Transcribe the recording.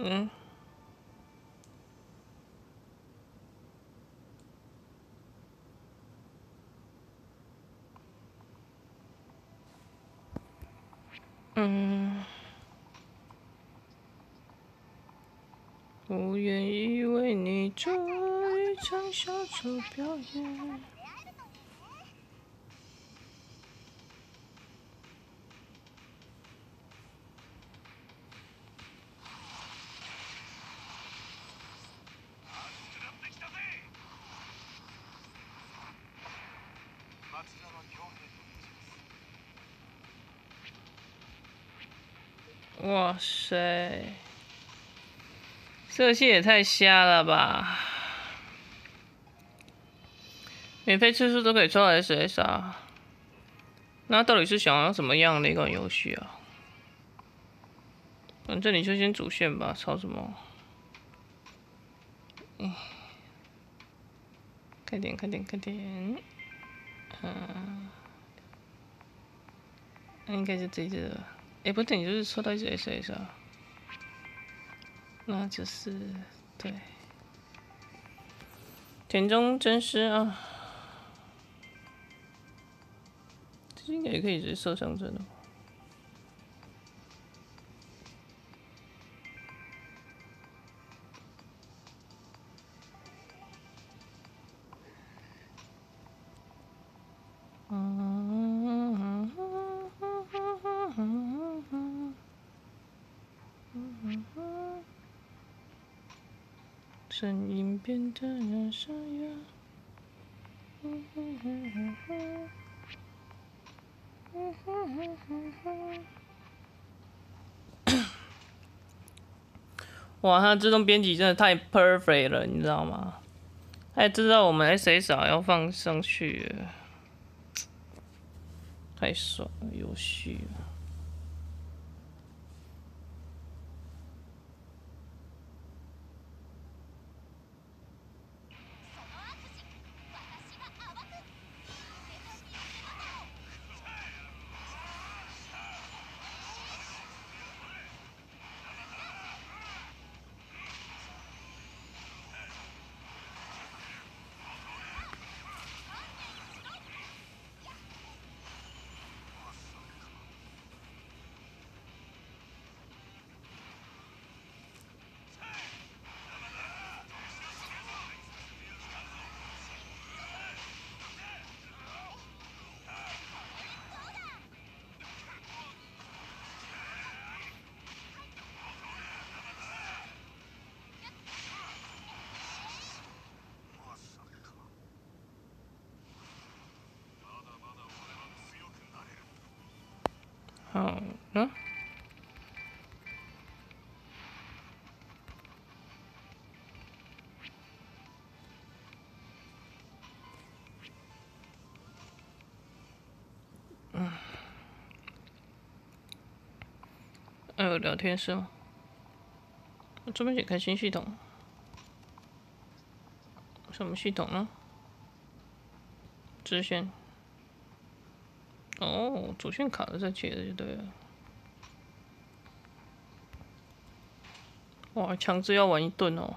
嗯。嗯。我愿意为你做一场小丑表演。哇塞，这戏也太瞎了吧！免费次数都可以抽 SSR，那到底是想要什么样的一个游戏啊？反正你就先主线吧，吵什么？嗯，快点，快点，快点！嗯，那应该是这只。也，不等于就是抽到一只 S S 啊，那就是对，田中真实啊，这应该也可以直接设上阵的。声音变得沙哑。哇，它自动编辑真的太 perfect 了，你知道吗？还知道我们 S S 要放上去，太爽了，游戏。好了，嗯，还有聊天室吗？我这边解开新系统，什么系统呢？支线。哦，主线卡在这切的就对了。哇，强制要玩一顿哦。